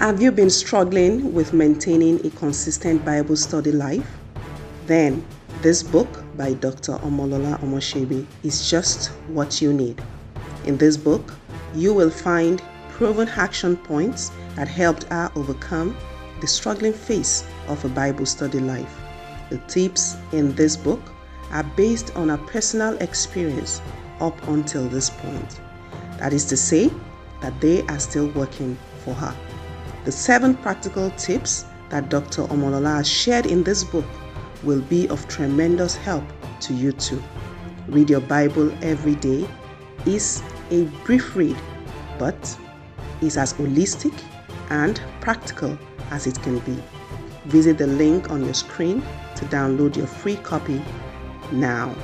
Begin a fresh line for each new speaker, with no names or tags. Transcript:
Have you been struggling with maintaining a consistent Bible study life? Then, this book by Dr. Omolola Omosebi is just what you need. In this book, you will find proven action points that helped her overcome the struggling phase of a Bible study life. The tips in this book are based on her personal experience up until this point. That is to say, that they are still working for her. The seven practical tips that Dr. Omolola has shared in this book will be of tremendous help to you too. Read your Bible every day is a brief read, but is as holistic and practical as it can be. Visit the link on your screen to download your free copy now.